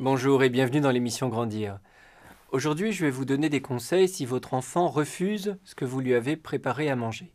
Bonjour et bienvenue dans l'émission Grandir. Aujourd'hui, je vais vous donner des conseils si votre enfant refuse ce que vous lui avez préparé à manger.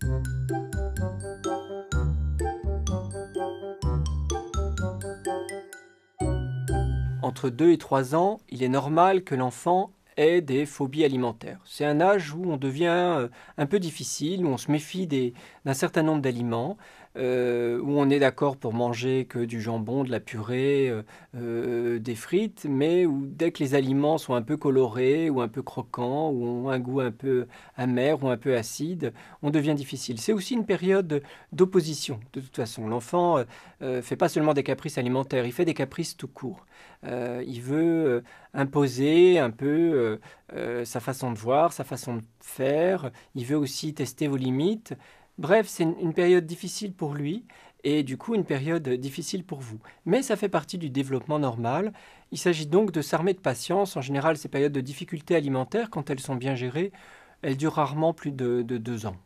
Entre 2 et 3 ans, il est normal que l'enfant ait des phobies alimentaires. C'est un âge où on devient euh, un peu difficile, où on se méfie d'un certain nombre d'aliments. Euh, où on est d'accord pour manger que du jambon, de la purée, euh, euh, des frites, mais où dès que les aliments sont un peu colorés ou un peu croquants ou ont un goût un peu amer ou un peu acide, on devient difficile. C'est aussi une période d'opposition. De toute façon, l'enfant ne fait pas seulement des caprices alimentaires, il fait des caprices tout court. il veut imposer un peu sa façon de voir, sa façon de faire. Il veut aussi tester vos limites. Bref, c'est une période difficile pour lui et du coup une période difficile pour vous. Mais ça fait partie du développement normal. Il s'agit donc de s'armer de patience. En général, ces périodes de difficultés alimentaires, quand elles sont bien gérées, elles durent rarement plus de, de deux ans.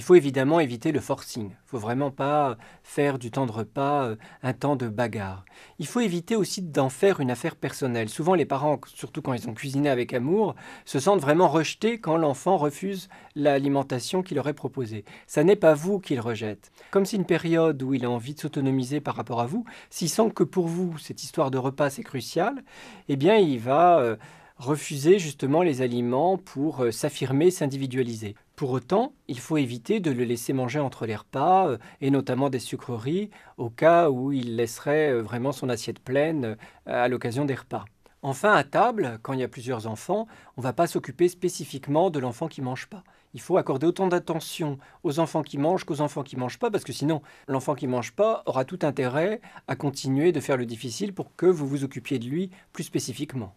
Il faut évidemment éviter le forcing. Il faut vraiment pas faire du temps de repas euh, un temps de bagarre. Il faut éviter aussi d'en faire une affaire personnelle. Souvent les parents, surtout quand ils ont cuisiné avec amour, se sentent vraiment rejetés quand l'enfant refuse l'alimentation qu'il leur est proposée. Ça n'est pas vous qu'il rejette. Comme c'est une période où il a envie de s'autonomiser par rapport à vous, s'il sent que pour vous cette histoire de repas c'est crucial, eh bien il va... Euh, refuser justement les aliments pour euh, s'affirmer, s'individualiser. Pour autant, il faut éviter de le laisser manger entre les repas, euh, et notamment des sucreries, au cas où il laisserait euh, vraiment son assiette pleine à l'occasion des repas. Enfin, à table, quand il y a plusieurs enfants, on ne va pas s'occuper spécifiquement de l'enfant qui ne mange pas. Il faut accorder autant d'attention aux enfants qui mangent qu'aux enfants qui ne mangent pas, parce que sinon, l'enfant qui ne mange pas aura tout intérêt à continuer de faire le difficile pour que vous vous occupiez de lui plus spécifiquement.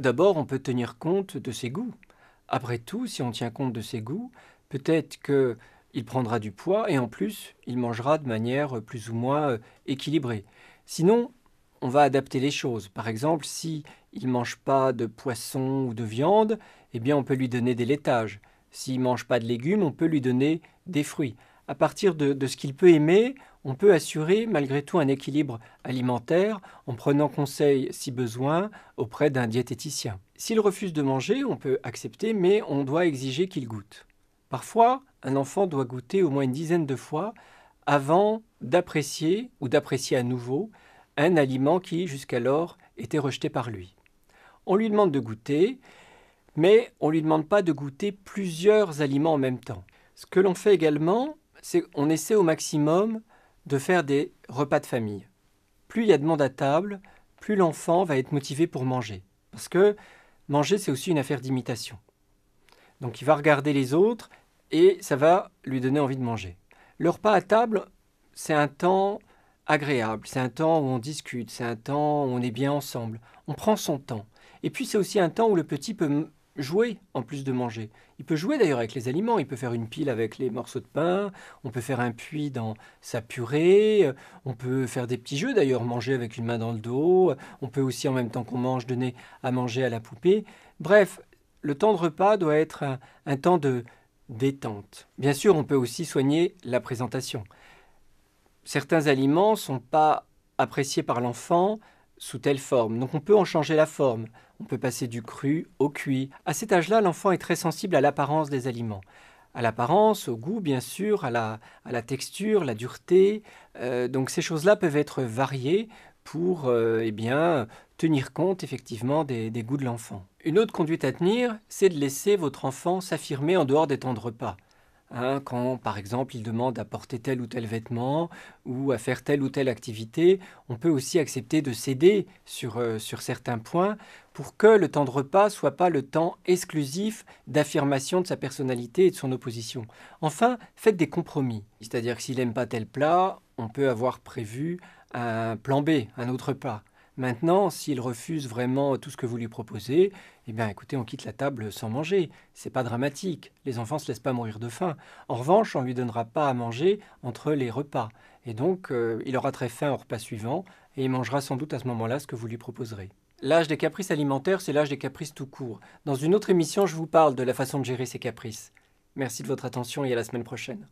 D'abord, on peut tenir compte de ses goûts. Après tout, si on tient compte de ses goûts, peut-être qu'il prendra du poids et en plus, il mangera de manière plus ou moins euh, équilibrée. Sinon, on va adapter les choses. Par exemple, si il mange pas de poisson ou de viande, eh bien on peut lui donner des laitages. S'il mange pas de légumes, on peut lui donner des fruits à partir de, ce qu'il peut aimer, on peut assurer malgré tout un équilibre alimentaire en prenant conseil, si besoin, auprès d'un diététicien. S'il refuse de manger, on peut accepter, mais on doit exiger qu'il goûte. Parfois, un enfant doit goûter au moins une dizaine de fois avant d'apprécier ou d'apprécier à nouveau un aliment qui, jusqu'alors, était rejeté par lui. On lui demande de goûter, mais on ne lui demande pas de goûter plusieurs aliments en même temps. Ce que l'on fait également, c'est qu'on essaie au maximum de faire des repas de famille. Plus il y a de monde à table, plus l'enfant va être motivé pour manger. Parce que manger, c'est aussi une affaire d'imitation. Donc il va regarder les autres et ça va lui donner envie de manger. Le repas à table, c'est un temps agréable, c'est un temps où on discute, c'est un temps où on est bien ensemble, on prend son temps. Et puis c'est aussi un temps où le petit peut jouer en plus de manger. Il peut jouer d'ailleurs avec les aliments, il peut faire une pile avec les morceaux de pain, on peut faire un puits dans sa purée, euh, on peut faire des petits jeux d'ailleurs, manger avec une main dans le dos, on peut aussi en même temps qu'on mange donner à manger à la poupée. Bref, le temps de repas doit être un, un temps de détente. Bien sûr, on peut aussi soigner la présentation. Certains aliments ne sont pas appréciés par l'enfant sous telle forme. Donc on peut en changer la forme. On peut passer du cru au cuit. À cet âge-là, l'enfant est très sensible à l'apparence des aliments. À l'apparence, au goût, bien sûr, à la, texture, la dureté. Euh, donc ces choses-là peuvent être variées pour euh, eh bien, tenir compte effectivement des, des goûts de l'enfant. Une autre conduite à tenir, c'est de laisser votre enfant s'affirmer en dehors des temps de repas. Hein, quand, par exemple, il demande à porter tel ou tel vêtement ou à faire telle ou telle activité, on peut aussi accepter de céder sur, euh, sur certains points pour que le temps de repas soit pas le temps exclusif d'affirmation de sa personnalité et de son opposition. Enfin, faites des compromis. C'est-à-dire que s'il n'aime pas tel plat, on peut avoir prévu un plan B, un autre plat. Maintenant, s'il refuse vraiment tout ce que vous lui proposez, eh bien écoutez, on quitte la table sans manger. C'est pas dramatique. Les enfants ne se laissent pas mourir de faim. En revanche, on ne lui donnera pas à manger entre les repas. Et donc, euh, il aura très faim au repas suivant et il mangera sans doute à ce moment-là ce que vous lui proposerez. L'âge des caprices alimentaires, c'est l'âge des caprices tout court. Dans une autre émission, je vous parle de la façon de gérer ces caprices. Merci de votre attention et à la semaine prochaine.